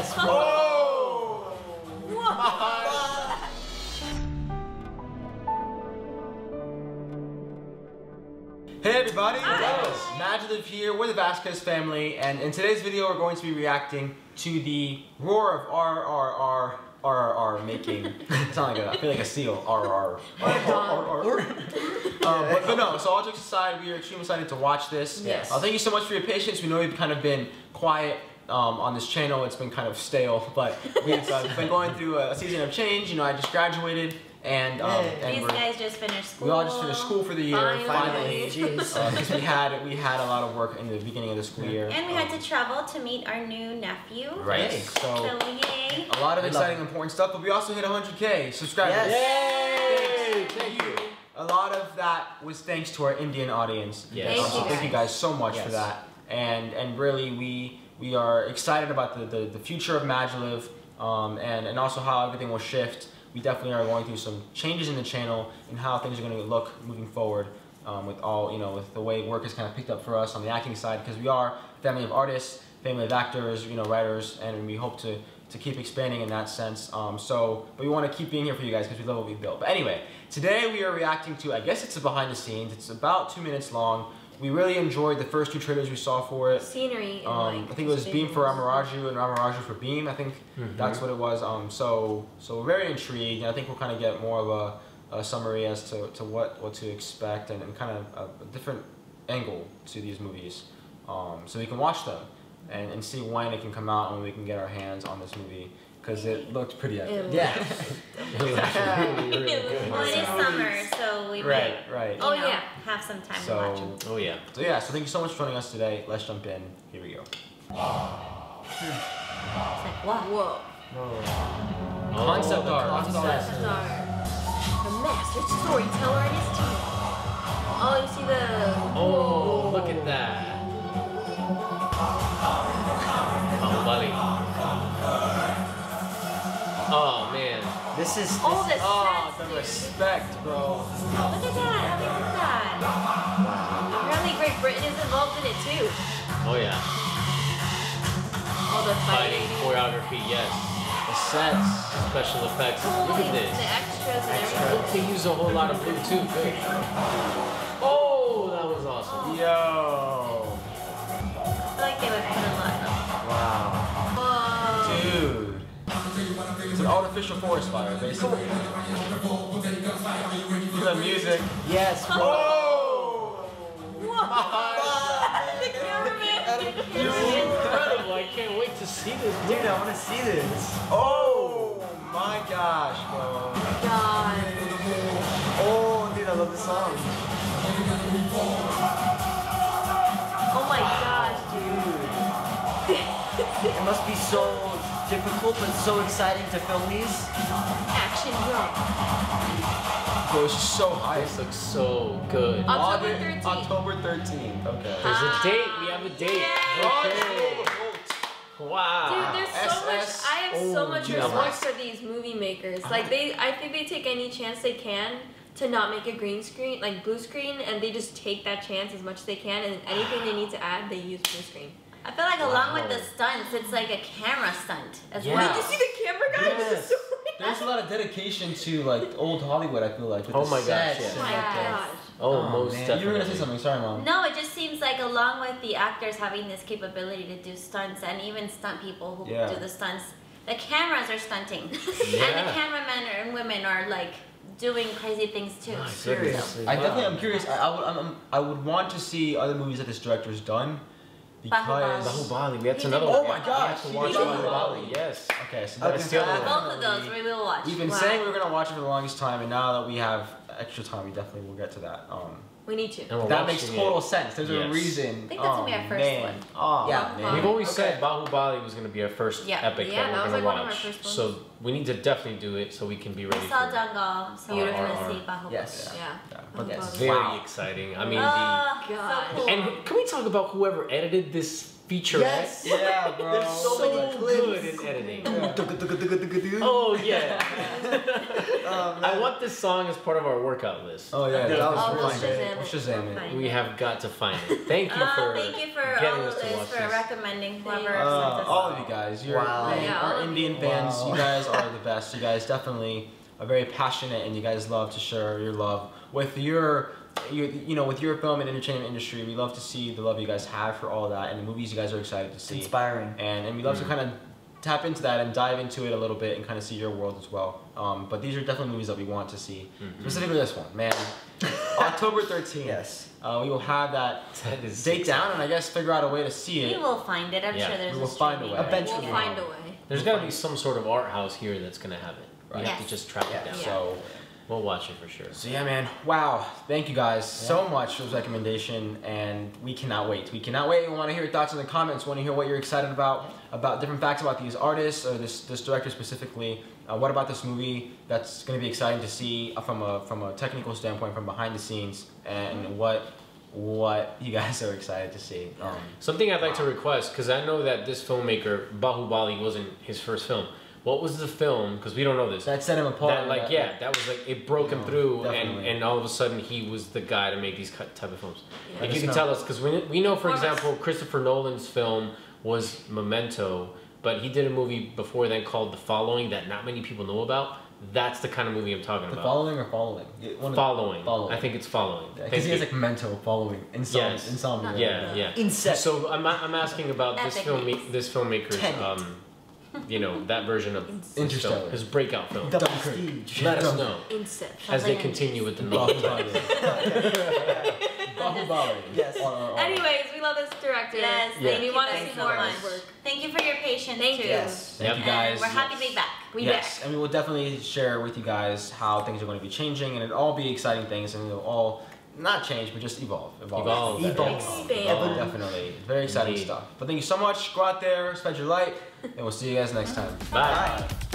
Yes, bro. Oh! Hey everybody. MaJeliv here, we're the Vasquez family, and in today's video we're going to be reacting to the roar of RRR RRR making. It's not like a, I feel like a seal. RRR. Um, but, but no, so all jokes aside, we are extremely excited to watch this. Yes. Uh, thank you so much for your patience. We know we've kind of been quiet um, on this channel. It's been kind of stale, but we've uh, been going through a season of change. You know, I just graduated, and um, Yay. and These we're, guys just finished school. we all just finished school for the year. Finally. Finally, Jeez. because we had we had a lot of work in the beginning of the school year. And we had Um, to travel to meet our new nephew. right. Yay. So So yay. a lot of exciting, important stuff. But we also hit 100k subscribers. Yes. Yay! Thank you. A lot of that was thanks to our Indian audience. Yes. Thank so you thank you guys. guys so much for that. And and really we we are excited about the, the, the future of MaJeliv um, and, and also how everything will shift. We definitely are going through some changes in the channel and how things are going to look moving forward um, with all, you know, with the way work is kind of picked up for us on the acting side because we are a family of artists, family of actors, you know, writers, and we hope to, to keep expanding in that sense. Um, so, but we want to keep being here for you guys because we love what we built. But anyway, today we are reacting to, I guess it's a behind the scenes. It's about two minutes long. We really enjoyed the first two trailers we saw for it. Scenery. Um, like, I think it was Bheem for Ramaraju and Ramaraju for Bheem. I think Mhm. that's what it was. Um, so so we're very intrigued, and I think we'll kind of get more of a, a summary as to, to what, what to expect and, and kind of a, a different angle to these movies, um, so we can watch them and, and see when it can come out and we can get our hands on this movie because it looked pretty epic. Ew. Yeah. It was really, really good. Well, it is summer, so we Right, might, right. Oh, know, yeah. have some time to watch them. So Oh yeah. so yeah, so thank you so much for joining us today. Let's jump in. Here we go. It's like, wow. Whoa. Oh. Concept art. concept art. The master storyteller and his team. Oh, you see the. Oh, look at that. Oh man. This is. Oh, the Oh, the respect, bro. Look at that. How they did that. Apparently, Great Britain is involved in it too. Oh yeah. All the Fighting fighting. choreography, yes. The sets. Special effects. Look at this. The this. extras and Extra. everything. They use a whole lot of blue too. Good. Oh, that was awesome. Yo. I feel like they would artificial forest fire, basically. the music. Yes, bro. Oh! the cameraman. Incredible. I can't wait to see this. Dude, I want to see this. Oh my gosh, bro. God. Oh, dude, I love the song. Oh my gosh, dude. It must be so difficult, but so exciting to film these. Action drum. Bro, it's so high. This looks so good. October August- 13th. October 13th. Okay. There's a ah. date. We have a date. Okay. Oh, wow. Dude, there's so much. I have so Oh, much yeah. respect for these movie makers. Like they, I think they take any chance they can to not make a green screen, like blue screen, and they just take that chance as much as they can. And anything they need to add, they use blue screen. I feel like along with the stunts, it's like a camera stunt as Yeah. well. Did you see the camera guy? This is so There's a lot of dedication to like old Hollywood. I feel like. With Oh the my gosh, sets yes. Oh my uh, gosh. Oh, oh, most man. definitely. You were gonna say something. Sorry, mom. No, it just seems like along with the actors having this capability to do stunts and even stunt people who Yeah. do the stunts, the cameras are stunting. and the cameramen and women are like doing crazy things too. My Serious. goodness. I definitely Wow. am curious. I, I would I'm, I'm- I would want to see other movies that this director's done because Bahubali. We had He another one. Oh my We gosh, had to watch Bahubali. Yes. okay, so that's so the other one. Both of those we will watch. We've been Wow. saying we were gonna watch it for the longest time, and now that we have extra time, we definitely will get to that. Um, We need to. We're that makes total it. sense. There's a reason. I think that's oh, gonna be our first man. one. Oh, Yeah. man. We've always Okay. said Bahubali was going to be our first Yeah. epic Yeah, that that we're was going like to one of our watch. first ones. So we need to definitely do it so we can be ready I saw for it. Dangal, so Yeah. we're gonna Or- or- see Bahubali. Yes. Yeah. Oh, but yes. Bahubali. Very Wow. exciting. I mean, the, Ah, God. so cool. and can we talk about whoever edited this feature? Yes. Yeah, bro. There's so so many clips. good in editing. Oh, Oh yeah. man. I want this song as part of our workout list. Oh yeah, Yeah. that was Oh, really we'll great. Shazam We'll it. Shazam it. We have got to find it. Thank you Uh, for thank you for getting all us of to this watch for this. recommending whoever Uh, sent us. all of you guys, you're Wow. man, Yeah, all our Indian you. fans. Wow. You guys are the best. You guys definitely are very passionate, and you guys love to share your love with your, you, you know, with your film and entertainment industry. We love to see the love you guys have for all that, and the movies you guys are excited to see. inspiring. and and we love to kind of tap into that and dive into it a little bit and kind of see your world as well. Um, but these are definitely movies that we want to see. Mhm. Specifically this one, man. October 13th. Yes. Uh, we will have that That is date down and I guess figure out a way to see it. We will find it. I'm Yeah. sure there's We a will find a way. Eventually. We'll find a way. There's got to be some sort of art house here that's gonna have it. We Right. have to just track Yeah. it down. Yeah. So, We'll watch it for sure. so yeah, man. Wow. Thank you guys so much for this recommendation, and we cannot wait. We cannot wait. We want to hear your thoughts in the comments. Want to hear what you're excited about, about different facts about these artists or this this director specifically. Uh, what about this movie that's going to be exciting to see uh, from a from a technical standpoint, from behind the scenes, and what what you guys are excited to see. Um, Something I'd like to request because I know that this filmmaker Bahubali wasn't his first film. What was the film? Because we don't know this. that set him apart. That like that- yeah, that was like it broke him through, and definitely. and all of a sudden he was the guy to make these type of films. Yeah. If you can us tell us, because we we know, for More of us. example, Christopher Nolan's film was Memento, but he did a movie before then called The Following that not many people know about. That's the kind of movie I'm talking about. The about. following or following? One Following. Following. I think it's following. Because Thank he has like Memento, following. Insomnia. Yes. Insomnia. yeah, yeah. Inception. So I'm, I'm asking about this film, this filmmaker's, Tenet. um, you know, that version of his Interstellar. film, his breakout film. the Dunkirk. prestige. Let us know Inception. as they continue with the novel. Bahubali. Bahubali. Yes. Anyways, we love this director. Yes, Yeah. thank We you want to see more of his work. Thank you for your patience Thank too. you. Yes. Thank you And guys. we're happy to be back. We yes, and we will definitely share with you guys how things are going to be changing, and it'll all be exciting things, and it'll all not change, but just evolve. Evolve. Evolve. Evolve. Expand. Evolve, Definitely. Very exciting Indeed. stuff. But thank you so much. Go out there, spread your light, and we'll see you guys next time. Bye. Bye.